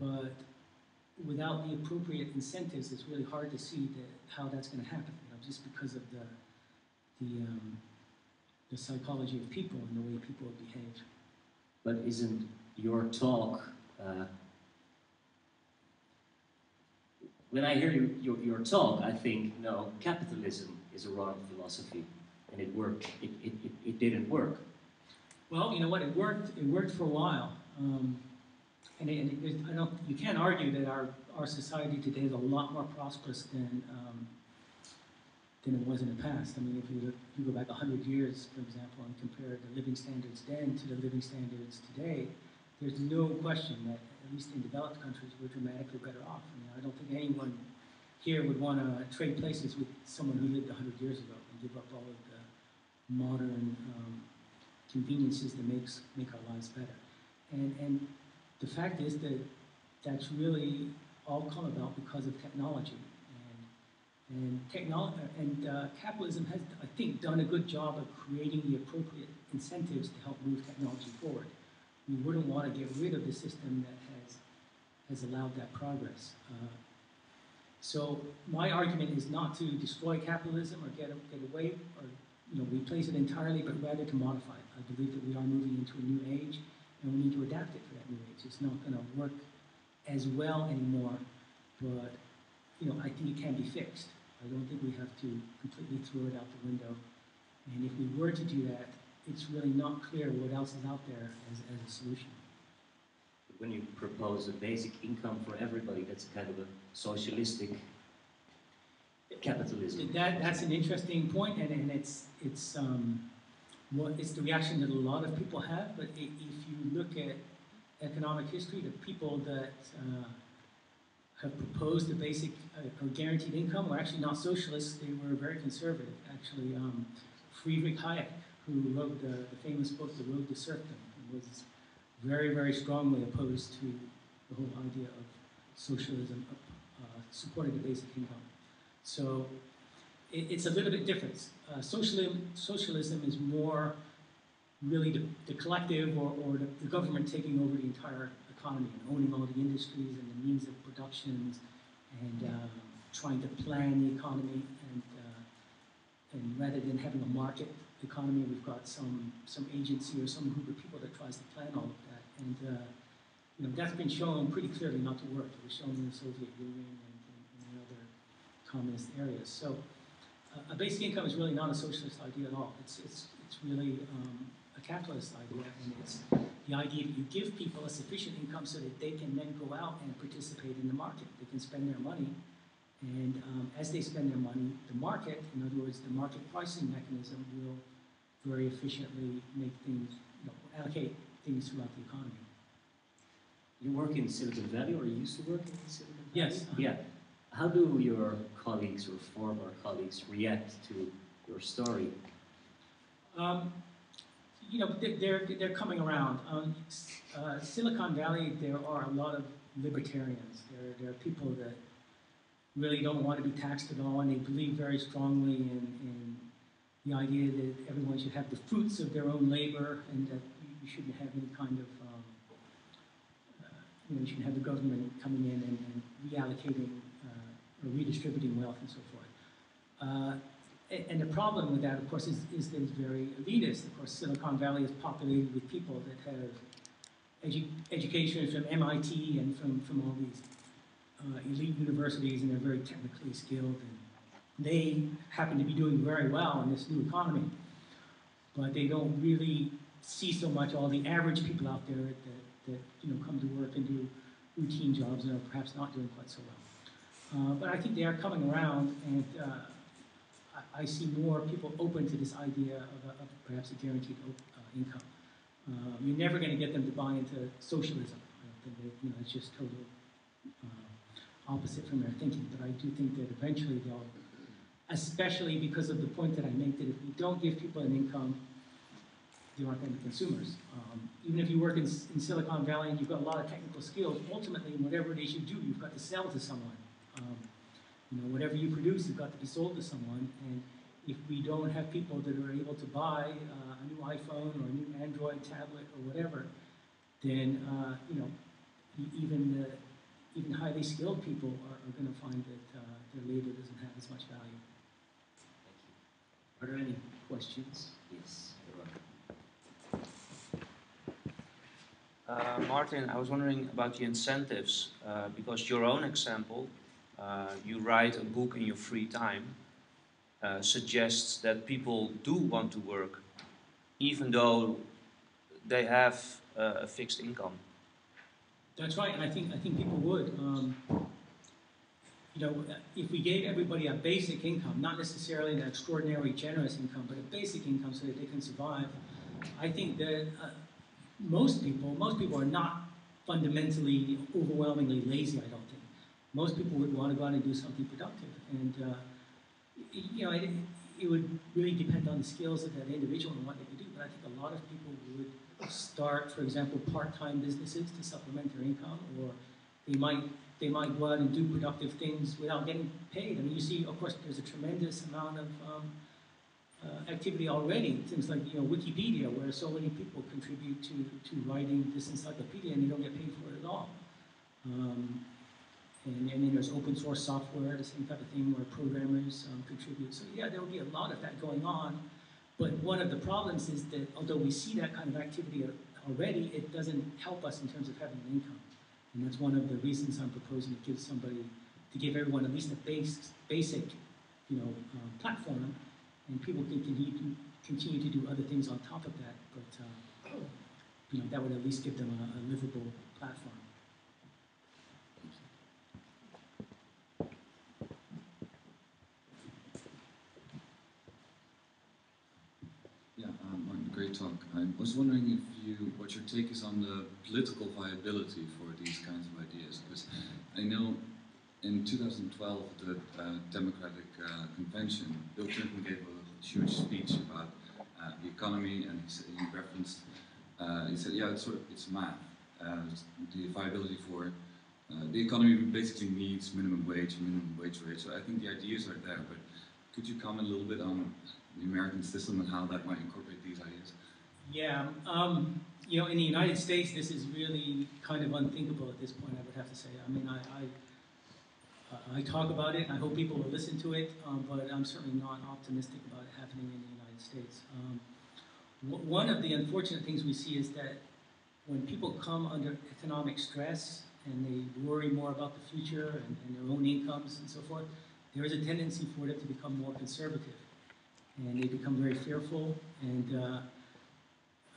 But without the appropriate incentives, it's really hard to see how that's going to happen. You know, just because of the the um, the psychology of people and the way people behave. But isn't your talk? Uh, when I hear you, your, your talk, I think no, capitalism is a wrong philosophy, and it worked. It, it, it, it didn't work. Well, you know what? It worked. It worked for a while, um, and, it, and it, I don't. You can't argue that our our society today is a lot more prosperous than um, than it was in the past. I mean, if you look, you go back hundred years, for example, and compare the living standards then to the living standards today, there's no question that at least in developed countries we're dramatically better off. I mean, I don't think anyone here would want to trade places with someone who lived hundred years ago and give up all of the modern um, conveniences that makes make our lives better. And and the fact is that that's really all come about because of technology. And and and uh, capitalism has, I think, done a good job of creating the appropriate incentives to help move technology forward. We wouldn't want to get rid of the system that has allowed that progress. Uh, so my argument is not to destroy capitalism or get get away or you know replace it entirely, but rather to modify it. I believe that we are moving into a new age, and we need to adapt it for that new age. It's not going to work as well anymore, but you know I think it can be fixed. I don't think we have to completely throw it out the window. And if we were to do that, it's really not clear what else is out there as, as a solution. When you propose a basic income for everybody, that's kind of a socialistic capitalism. That, that's an interesting point, and, and it's, it's, um, what, it's the reaction that a lot of people have, but if you look at economic history, the people that uh, have proposed a basic uh, or guaranteed income were actually not socialists, they were very conservative. Actually, um, Friedrich Hayek, who wrote the, the famous book, The Road to Serfdom, was very, very strongly opposed to the whole idea of socialism, uh, supporting the basic income. So it, it's a little bit different. Uh, socialism, socialism is more really the, the collective or, or the, the government taking over the entire economy and owning all the industries and the means of productions and um, trying to plan the economy and uh, and rather than having a market economy, we've got some some agency or some group of people that tries to plan all of. And uh, you know that's been shown pretty clearly not to work. It was shown in the Soviet Union and in, other communist areas. So uh, a basic income is really not a socialist idea at all. It's it's it's really um, a capitalist idea, and it's the idea that you give people a sufficient income so that they can then go out and participate in the market. They can spend their money, and um, as they spend their money, the market, in other words, the market pricing mechanism, will very efficiently make things, you know, allocate things throughout the economy. You work in Silicon Valley, or you used to work in Silicon Valley? Yes. Yeah. How do your colleagues or former colleagues react to your story? Um, you know, they- they're, they're coming around. Um, uh, Silicon Valley, there are a lot of libertarians. There, there are people that really don't want to be taxed at all, and they believe very strongly in, in the idea that everyone should have the fruits of their own labor, and that you, shouldn't have any kind of, um, uh, you know, you shouldn't have the government coming in and, and reallocating uh, or redistributing wealth and so forth. Uh, And the problem with that, of course, is, is that it's very elitist. Of course, Silicon Valley is populated with people that have edu- education from MIT and from, from all these uh, elite universities, and they're very technically skilled. And they happen to be doing very well in this new economy, but they don't really see so much all the average people out there that, that you know come to work and do routine jobs and are perhaps not doing quite so well. Uh, but I think they are coming around, and uh, I, I see more people open to this idea of, a, of perhaps a guaranteed uh, income. Uh, you're never going to get them to buy into socialism. They, you know, it's just total uh, opposite from their thinking. But I do think that eventually they'll, especially because of the point that I make, that if we don't give people an income, they aren't going to consumers. Um, even if you work in, in Silicon Valley and you've got a lot of technical skills, ultimately, whatever it is you do, you've got to sell to someone. Um, you know, whatever you produce, you've got to be sold to someone. And if we don't have people that are able to buy uh, a new iPhone or a new Android tablet or whatever, then uh, you know even the, even highly skilled people are, are going to find that uh, their labor doesn't have as much value. Thank you. Are there any questions? Yes. Uh, Martin, I was wondering about the incentives, uh, because your own example, uh, you write a book in your free time, uh, suggests that people do want to work, even though they have uh, a fixed income. That's right, and I think I think people would. Um, you know, if we gave everybody a basic income, not necessarily an extraordinarily generous income, but a basic income so that they can survive, I think that uh, most people, most people are not fundamentally overwhelmingly lazy. I don't think most people would want to go out and do something productive, and uh, you know, it, it would really depend on the skills of that individual and what they could do. But I think a lot of people would start, for example, part-time businesses to supplement their income, or they might they might go out and do productive things without getting paid. I mean, you see, of course, there's a tremendous amount of um, uh, activity already. Things like you know Wikipedia, where so many people contribute to to writing this encyclopedia, and you don't get paid for it at all. Um, and, and then there's open source software, the same type of thing, where programmers um, contribute. So yeah, there will be a lot of that going on. But one of the problems is that although we see that kind of activity already, it doesn't help us in terms of having an income. And that's one of the reasons I'm proposing to give somebody, to give everyone at least a base, basic, you know, um, platform, and people can continue continue to do other things on top of that. But uh, you know, that would at least give them a, a livable platform. Yeah, um, great talk. I was wondering if you, what your take is on the political viability for these kinds of ideas, because I know in 2012 the uh, Democratic uh, Convention, Bill Clinton gave a huge speech about uh, the economy, and he, he referenced, uh, he said, yeah, it's sort of it's math, uh, the viability for uh, the economy basically needs minimum wage, minimum wage rate. So I think the ideas are there, but could you comment a little bit on the American system and how that might incorporate these ideas? Yeah, um, you know, in the United States, this is really kind of unthinkable at this point. I would have to say. I mean, I, I, I talk about it, I hope people will listen to it, um, but I'm certainly not optimistic about it happening in the United States. Um, one of the unfortunate things we see is that when people come under economic stress and they worry more about the future and, and their own incomes and so forth, there is a tendency for them to become more conservative and they become very fearful. And uh,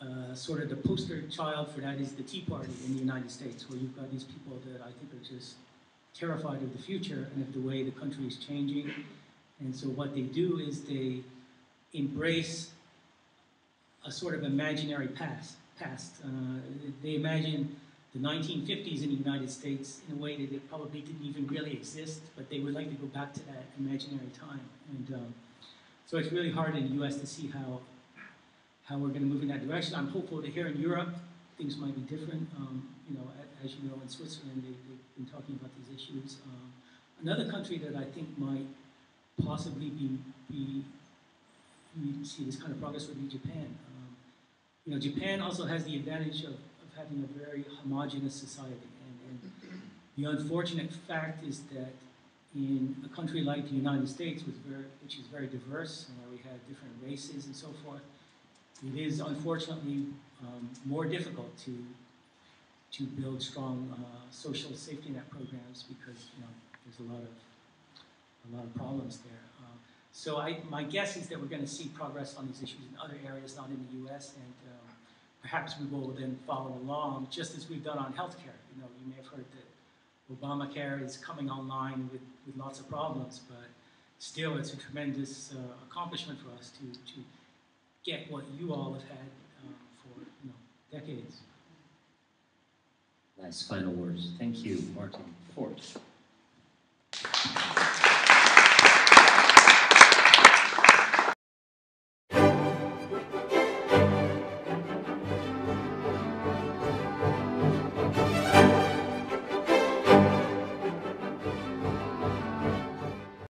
uh, sort of the poster child for that is the Tea Party in the United States, where you've got these people that I think are just terrified of the future and of the way the country is changing. And so what they do is they embrace a sort of imaginary past. Past. Uh, they imagine the 1950s in the United States in a way that it probably didn't even really exist, but they would like to go back to that imaginary time. And um, so it's really hard in the U.S. to see how how we're going to move in that direction. I'm hopeful that here in Europe things might be different. Um, you know, as you know, in Switzerland they, they've been talking about these issues. Um, another country that I think might possibly be be we see this kind of progress would be Japan. Um, you know, Japan also has the advantage of, of having a very homogenous society, and, and the unfortunate fact is that in a country like the United States, which, very, which is very diverse and where we have different races and so forth, it is unfortunately um, more difficult to to build strong uh, social safety net programs because you know there's a lot of a lot of problems there. Uh, so I, my guess is that we're going to see progress on these issues in other areas, not in the U.S. and um, perhaps we will then follow along, just as we've done on healthcare. You know, you may have heard that Obamacare is coming online with, with lots of problems, but still it's a tremendous uh, accomplishment for us to, to get what you all have had um, for you know, decades. Nice final words. Thank you, Martin Ford.